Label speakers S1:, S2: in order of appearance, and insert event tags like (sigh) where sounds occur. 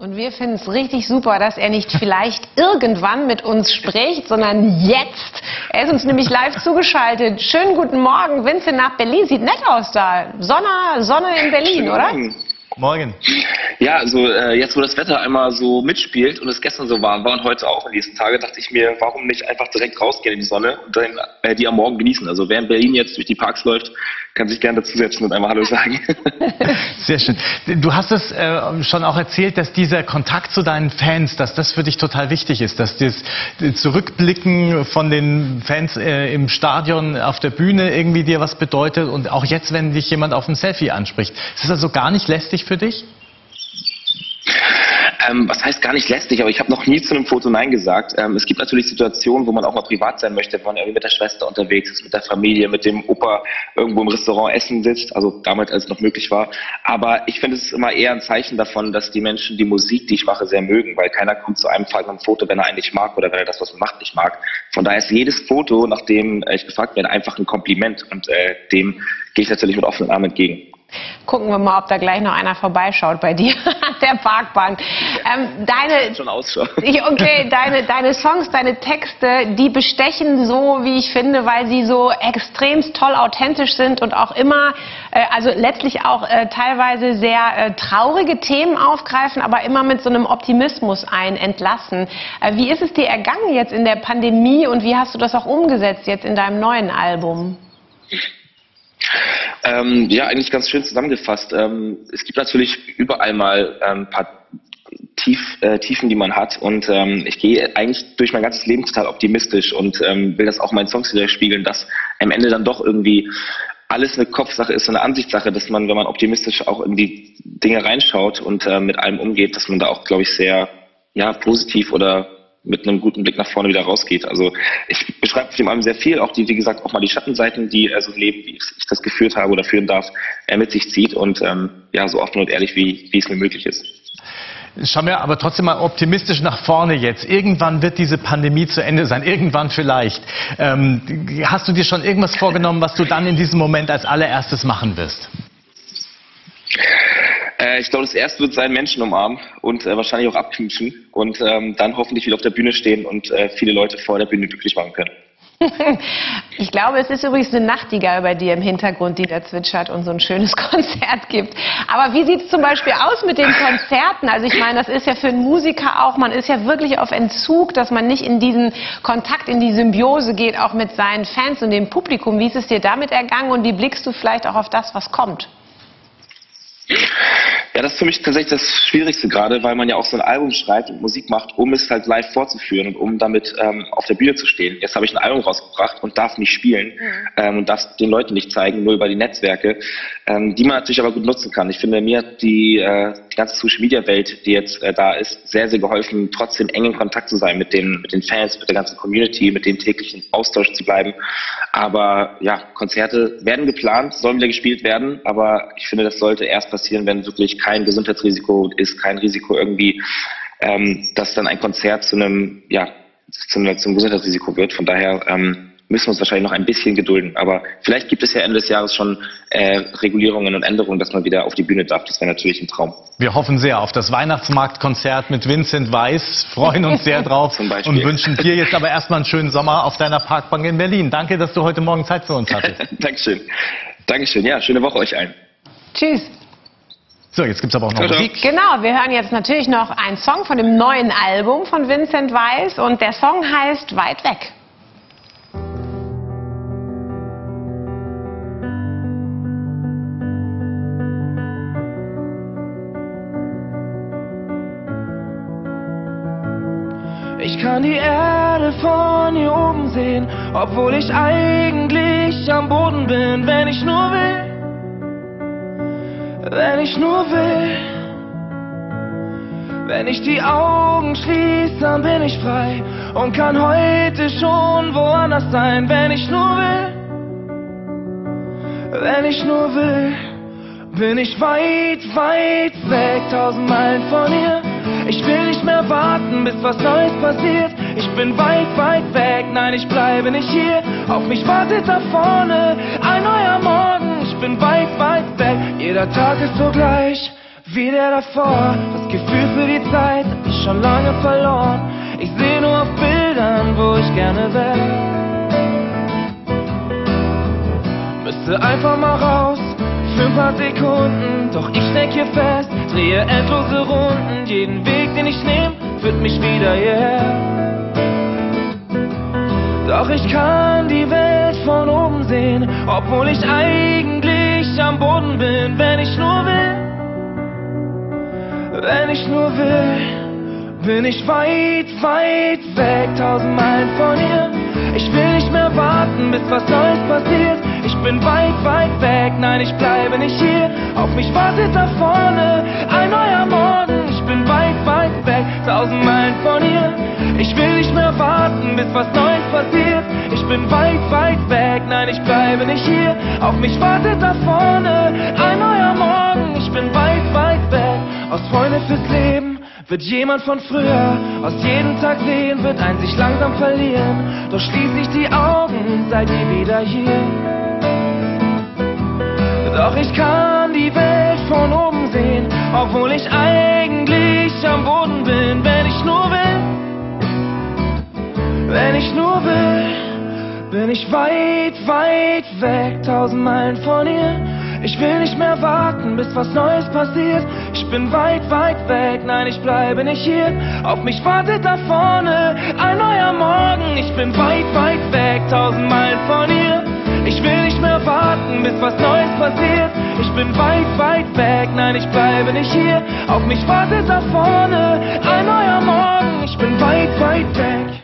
S1: Und wir finden es richtig super, dass er nicht vielleicht (laughs) irgendwann mit uns spricht, sondern jetzt. Er ist uns nämlich live zugeschaltet. Schönen guten Morgen, Vincent nach Berlin. Sieht nett aus da. Sonne, Sonne in Berlin,
S2: Schönen
S1: oder?
S2: Morgen.
S3: Morgen.
S2: Ja, also äh, jetzt, wo das Wetter einmal so mitspielt und es gestern so warm war und heute auch in den nächsten Tage, dachte ich mir, warum nicht einfach direkt rausgehen in die Sonne und dann äh, die am Morgen genießen. Also wer in Berlin jetzt durch die Parks läuft, kann sich gerne dazusetzen und einmal Hallo sagen. (laughs)
S3: Sehr schön. Du hast es äh, schon auch erzählt, dass dieser Kontakt zu deinen Fans, dass das für dich total wichtig ist, dass das Zurückblicken von den Fans äh, im Stadion auf der Bühne irgendwie dir was bedeutet und auch jetzt, wenn dich jemand auf ein Selfie anspricht. Ist das also gar nicht lästig für dich?
S2: Ähm, was heißt gar nicht lästig, aber ich habe noch nie zu einem Foto Nein gesagt. Ähm, es gibt natürlich Situationen, wo man auch mal privat sein möchte, wenn man irgendwie mit der Schwester unterwegs ist, mit der Familie, mit dem Opa irgendwo im Restaurant essen sitzt, also damals, als es noch möglich war. Aber ich finde, es immer eher ein Zeichen davon, dass die Menschen die Musik, die ich mache, sehr mögen, weil keiner kommt zu einem Fall ein Foto, wenn er eigentlich mag oder wenn er das, was man macht, nicht mag. Von daher ist jedes Foto, nachdem äh, ich gefragt werde, einfach ein Kompliment und äh, dem gehe ich natürlich mit offenen Armen entgegen.
S1: Gucken wir mal, ob da gleich noch einer vorbeischaut bei dir (laughs) an der Parkbank. Ähm, deine,
S2: Schon ausschauen. (laughs)
S1: Okay, deine, deine Songs, deine Texte, die bestechen so, wie ich finde, weil sie so extremst toll authentisch sind und auch immer, äh, also letztlich auch äh, teilweise sehr äh, traurige Themen aufgreifen, aber immer mit so einem Optimismus ein entlassen. Äh, wie ist es dir ergangen jetzt in der Pandemie und wie hast du das auch umgesetzt jetzt in deinem neuen Album?
S2: Ähm, ja, eigentlich ganz schön zusammengefasst. Ähm, es gibt natürlich überall mal ähm, ein paar Tief, äh, Tiefen, die man hat. Und ähm, ich gehe eigentlich durch mein ganzes Leben total optimistisch und ähm, will das auch meinen Songs wieder spiegeln, dass am Ende dann doch irgendwie alles eine Kopfsache ist, eine Ansichtssache, dass man, wenn man optimistisch auch in die Dinge reinschaut und äh, mit allem umgeht, dass man da auch, glaube ich, sehr ja, positiv oder mit einem guten Blick nach vorne wieder rausgeht. Also ich beschreibe dem Album sehr viel, auch die, wie gesagt, auch mal die Schattenseiten, die äh, so Leben, wie ich das geführt habe oder führen darf, äh, mit sich zieht und ähm, ja, so offen und ehrlich, wie, wie es mir möglich ist.
S3: Schauen wir aber trotzdem mal optimistisch nach vorne jetzt. Irgendwann wird diese Pandemie zu Ende sein. Irgendwann vielleicht. Ähm, hast du dir schon irgendwas vorgenommen, was du dann in diesem Moment als allererstes machen wirst?
S2: Äh, ich glaube, das erste wird sein, Menschen umarmen und äh, wahrscheinlich auch abknutschen und ähm, dann hoffentlich wieder auf der Bühne stehen und äh, viele Leute vor der Bühne glücklich machen können. (laughs)
S1: Ich glaube, es ist übrigens eine Nachtigall bei dir im Hintergrund, die da zwitschert und so ein schönes (laughs) Konzert gibt. Aber wie sieht es zum Beispiel aus mit den Konzerten? Also ich meine, das ist ja für einen Musiker auch, man ist ja wirklich auf Entzug, dass man nicht in diesen Kontakt, in die Symbiose geht, auch mit seinen Fans und dem Publikum. Wie ist es dir damit ergangen und wie blickst du vielleicht auch auf das, was kommt?
S2: Ja, das ist für mich tatsächlich das Schwierigste gerade, weil man ja auch so ein Album schreibt und Musik macht, um es halt live vorzuführen und um damit ähm, auf der Bühne zu stehen. Jetzt habe ich ein Album rausgebracht und darf nicht spielen ähm, und darf den Leuten nicht zeigen, nur über die Netzwerke, ähm, die man natürlich aber gut nutzen kann. Ich finde, mir hat die, äh, ganze Social-Media-Welt, die jetzt äh, da ist, sehr, sehr geholfen, trotzdem eng in Kontakt zu sein mit den, mit den Fans, mit der ganzen Community, mit dem täglichen Austausch zu bleiben. Aber ja, Konzerte werden geplant, sollen wieder gespielt werden, aber ich finde, das sollte erst passieren, wenn wirklich kein Gesundheitsrisiko ist, kein Risiko irgendwie, ähm, dass dann ein Konzert zu einem, ja, zu zum Gesundheitsrisiko wird. Von daher ähm, müssen wir uns wahrscheinlich noch ein bisschen gedulden. Aber vielleicht gibt es ja Ende des Jahres schon äh, Regulierungen und Änderungen, dass man wieder auf die Bühne darf. Das wäre natürlich ein Traum.
S3: Wir hoffen sehr auf das Weihnachtsmarktkonzert mit Vincent Weiss, freuen uns sehr drauf (laughs) und wünschen dir jetzt aber erstmal einen schönen Sommer auf deiner Parkbank in Berlin. Danke, dass du heute Morgen Zeit für uns hattest. (laughs)
S2: Dankeschön. Dankeschön. Ja, schöne Woche euch allen.
S1: Tschüss.
S3: So, jetzt gibt's aber auch noch
S2: ciao.
S3: Musik.
S1: Genau, wir hören jetzt natürlich noch einen Song von dem neuen Album von Vincent Weiss und der Song heißt Weit weg.
S4: Ich kann die Erde von hier oben sehen, obwohl ich eigentlich am Boden bin, wenn ich nur will. Wenn ich nur will. Wenn ich die Augen schließe, dann bin ich frei und kann heute schon woanders sein, wenn ich nur will. Wenn ich nur will, bin ich weit, weit weg, tausend Meilen von hier. Ich will warten, bis was Neues passiert. Ich bin weit, weit weg, nein, ich bleibe nicht hier. Auf mich wartet da vorne ein neuer Morgen. Ich bin weit, weit weg, jeder Tag ist so gleich wie der davor. Das Gefühl für die Zeit schon lange verloren. Ich seh nur auf Bildern, wo ich gerne wär. Müsste einfach mal raus ein paar Sekunden, doch ich steck hier fest, drehe endlose Runden. Jeden Weg, den ich nehm, führt mich wieder hierher. Doch ich kann die Welt von oben sehen, obwohl ich eigentlich am Boden bin, wenn ich nur will. Wenn ich nur will, bin ich weit, weit weg, tausend Meilen von hier. Ich will nicht mehr warten, bis was Neues passiert. Ich bin weit, weit weg, nein, ich bleibe nicht hier. Auf mich wartet da vorne ein neuer Morgen. Ich bin weit, weit weg, tausend Meilen von hier. Ich will nicht mehr warten, bis was Neues passiert. Ich bin weit, weit weg, nein, ich bleibe nicht hier. Auf mich wartet da vorne ein neuer Morgen. Ich bin weit, weit weg, aus Freunde fürs Leben wird jemand von früher aus jedem Tag sehen, wird ein sich langsam verlieren. Doch schließ ich die Augen, seid ihr wieder hier. Doch ich kann die Welt von oben sehen, obwohl ich eigentlich am Boden bin, wenn ich nur will. Wenn ich nur will, bin ich weit, weit weg, tausend Meilen von ihr. Ich will nicht mehr warten, bis was Neues passiert. Ich bin weit, weit weg, nein, ich bleibe nicht hier. Auf mich wartet da vorne ein neuer Morgen. Ich bin weit, weit weg, tausend Meilen von ihr. Ich will nicht mehr warten, bis was Neues passiert. Ich bin weit, weit weg, nein, ich bleibe nicht hier. Auf mich wartet da vorne ein neuer Morgen. Ich bin weit, weit weg.